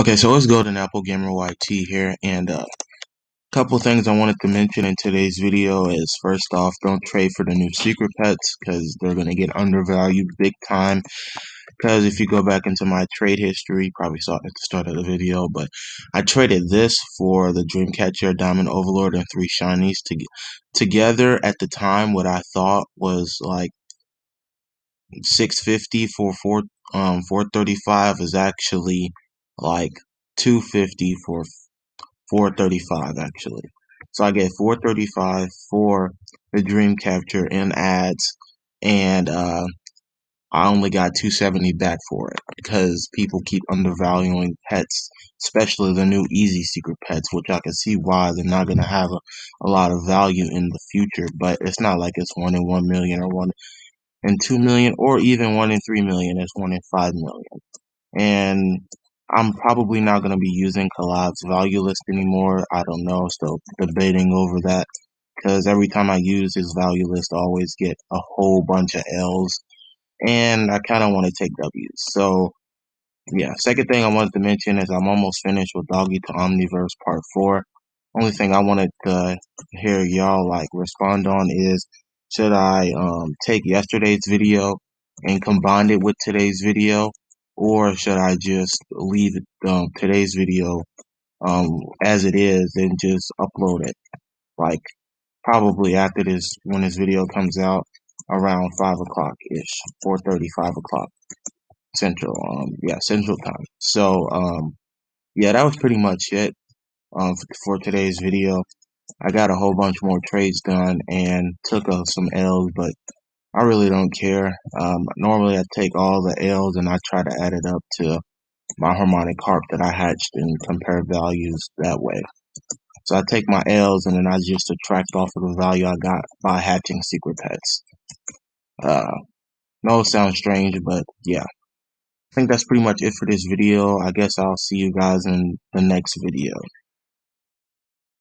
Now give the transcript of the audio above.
Okay, so it's Golden Apple Gamer YT here, and a uh, couple things I wanted to mention in today's video is first off, don't trade for the new secret pets because they're going to get undervalued big time. Because if you go back into my trade history, you probably saw it at the start of the video, but I traded this for the Dreamcatcher, Diamond Overlord, and three shinies to, together at the time. What I thought was like 650 for four um 435 is actually like 250 for 435 actually. So I get 435 for the Dreamcatcher and ads and uh, I only got 270 back for it because people keep undervaluing pets, especially the new easy secret pets, which I can see why they're not going to have a, a lot of value in the future, but it's not like it's one in 1 million or one in 2 million or even one in 3 million. It's one in 5 million. And I'm probably not going to be using Collab's value list anymore. I don't know. Still debating over that because every time I use his value list, I always get a whole bunch of L's. And I kind of want to take W's. So, yeah. Second thing I wanted to mention is I'm almost finished with Doggy to Omniverse Part 4. Only thing I wanted to hear y'all like respond on is should I um, take yesterday's video and combine it with today's video or should I just leave um, today's video um, as it is and just upload it? Like probably after this when this video comes out around 5 o'clock ish 4.30 5 o'clock central um yeah central time. So um yeah that was pretty much it um for today's video. I got a whole bunch more trades done and took uh, some L's but I really don't care. Um, normally, I take all the L's and I try to add it up to my harmonic harp that I hatched and compare values that way. So I take my L's and then I just subtract off of the value I got by hatching secret pets. Uh, no, it sounds strange, but yeah. I think that's pretty much it for this video. I guess I'll see you guys in the next video.